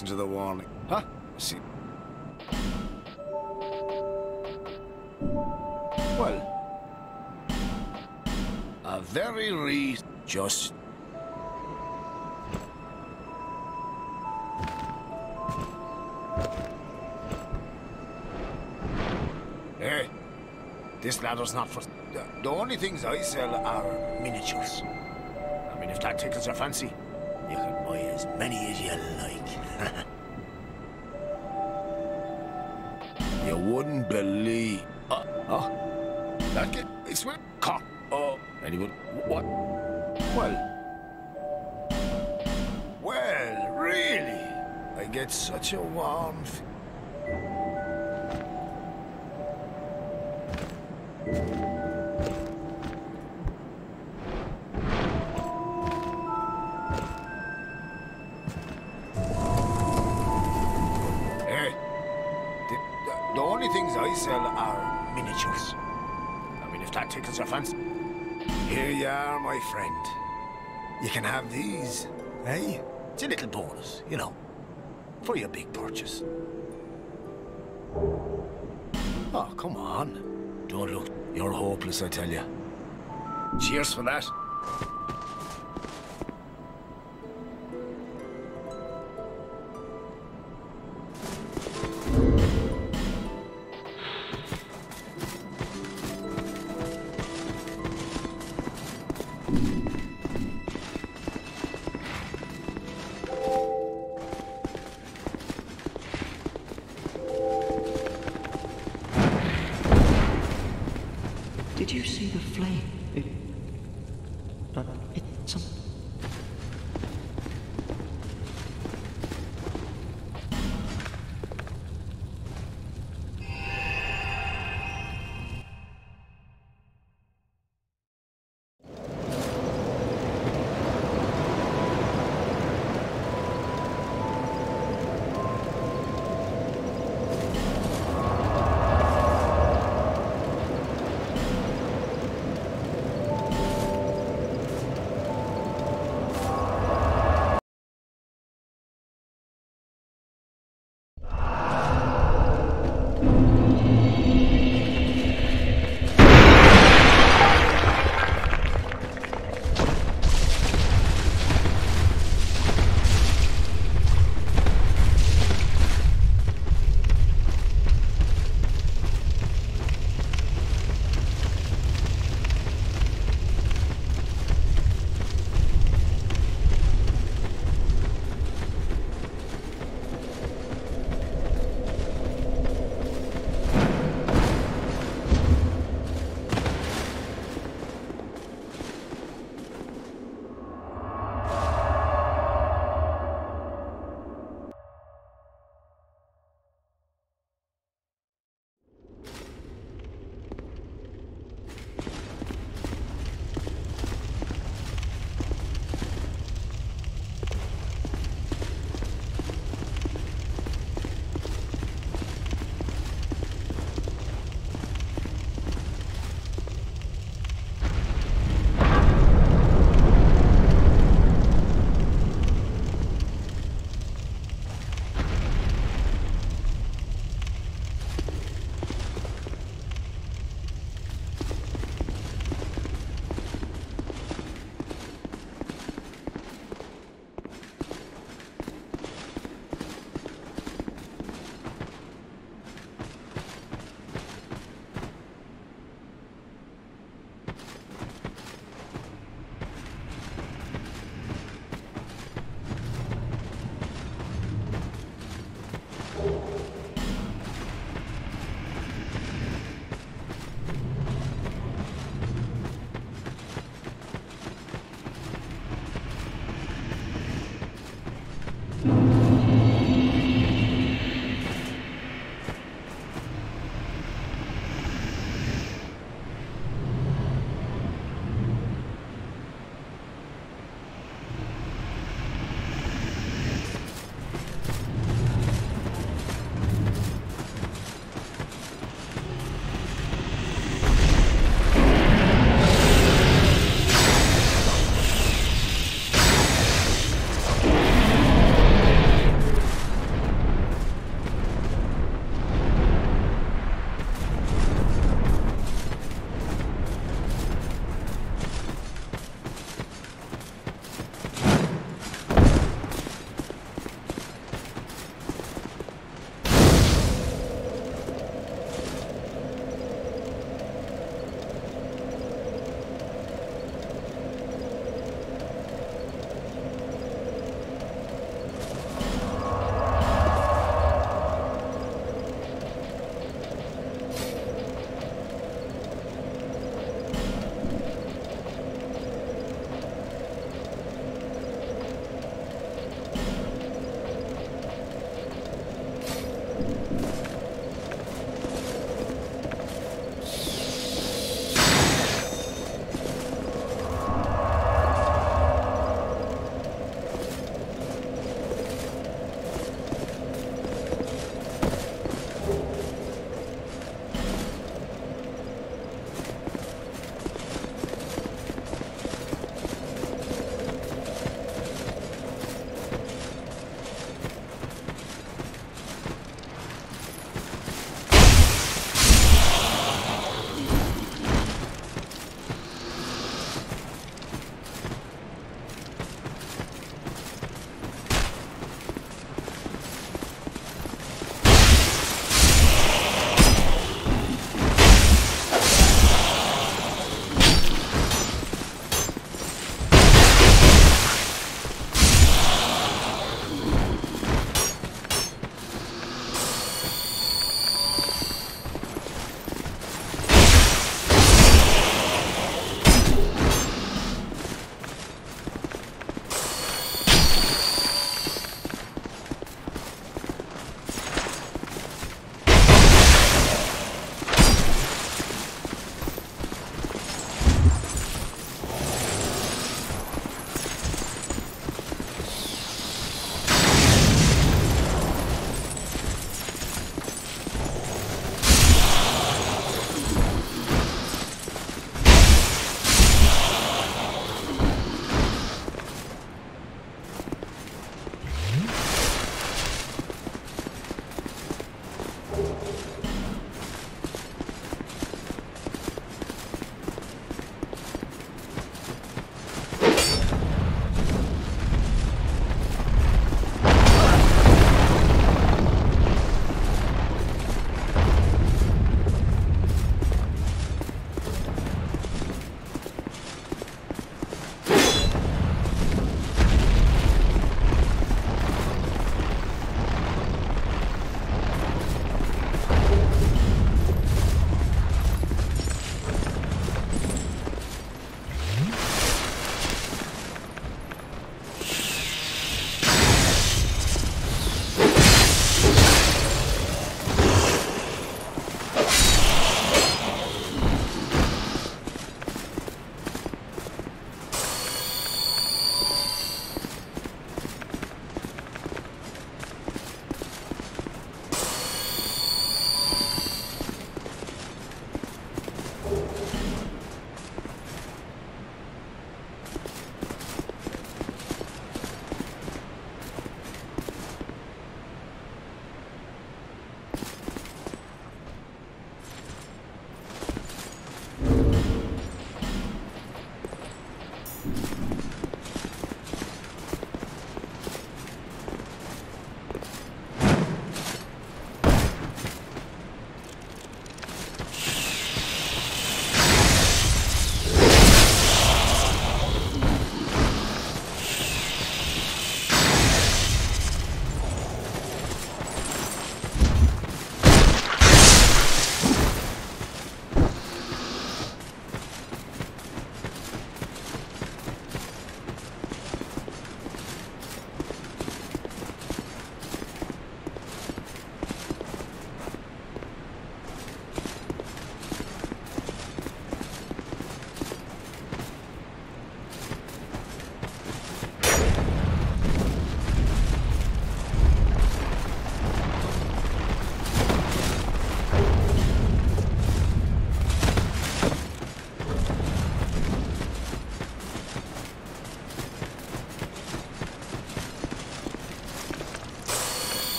Listened to the warning. Huh? See. Well, a very re just. Hey, this ladder's not for. The only things I sell are miniatures. I mean, if that tickles your fancy, Here you are, my friend. You can have these, eh? It's a little bonus, you know, for your big purchase. Oh, come on. Don't look. You're hopeless, I tell you. Cheers for that.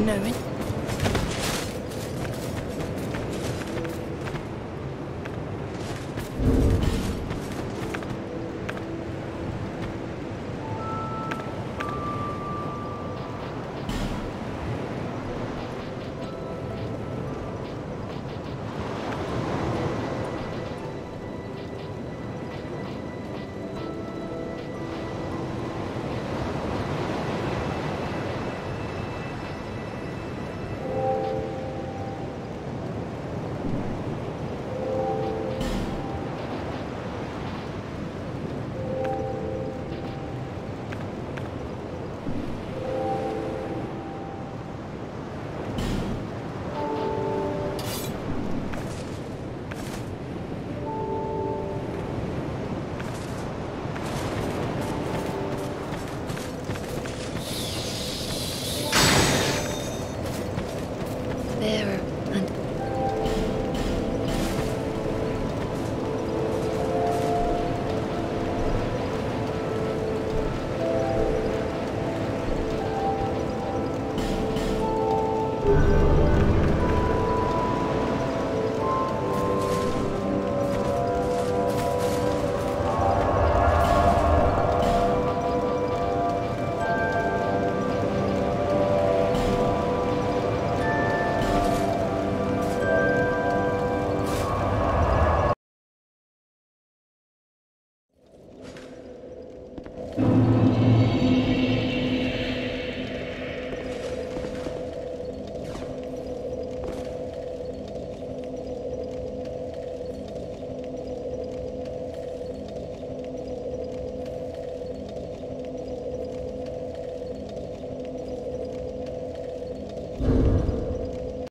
knowing. Eh?